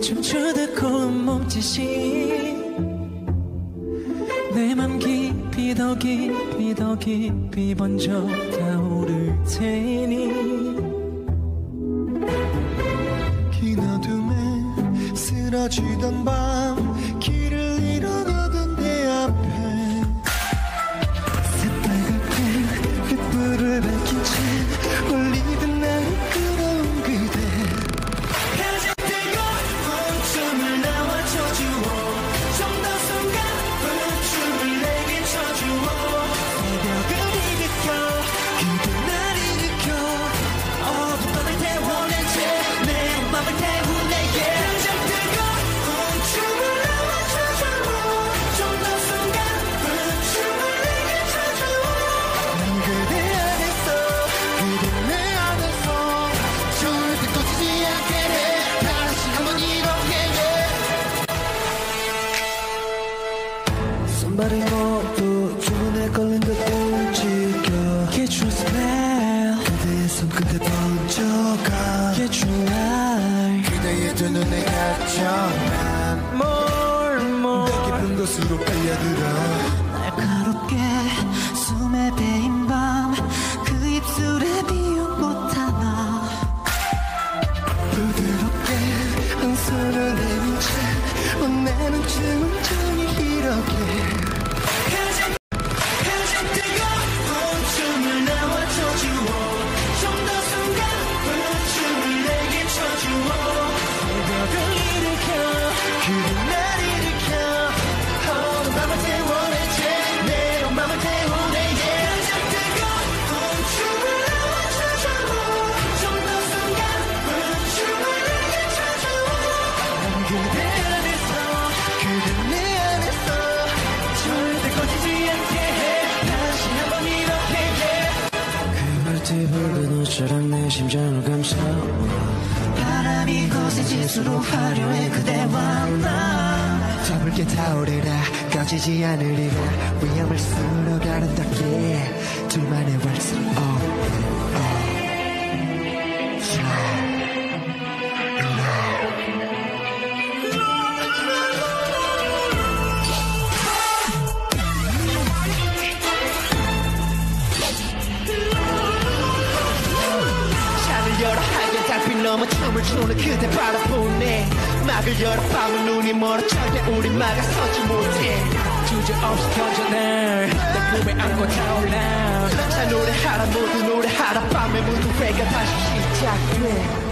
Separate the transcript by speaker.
Speaker 1: 춤추듯 고운 몸짓이 내 맘 깊이 더 깊이 더 깊이 번져 타오를 테니
Speaker 2: 기나둠에 쓰러지던 밤 발이 모두 주문에 걸린 듯 움직여
Speaker 1: Get your spell
Speaker 2: 그대의 손 끝에 번져가
Speaker 1: Get your eye.
Speaker 2: 그대의 두 눈에 갇혀 난
Speaker 1: More more
Speaker 2: 더 깊은 곳으로 빨려들어.
Speaker 1: 날카롭게 숨에 베인 밤. 그 입술에 비운 꽃 하나.
Speaker 2: 부드럽게 한 손을 내민 채 원하는 춤을 종일 이렇게
Speaker 1: 옷처럼 내 심장을 감싸. 바람이 거세질수록 화려해 그대와 나
Speaker 2: 잡을게 타오르라 꺼지지 않으리라. 위험할수록 아름답게 둘만의 왈스 oh, oh.
Speaker 3: 넘어 춤을 추는 그대 바라보네. 막을 열어 밤은 눈이 멀어 절대 우리 막아서지 못해.
Speaker 1: 주저없이 켜져 날내 꿈에 안고 타올라
Speaker 3: 자 노래하라 모두 노래하라. 밤의 무도회가 다시 시작돼